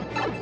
Oh, my God.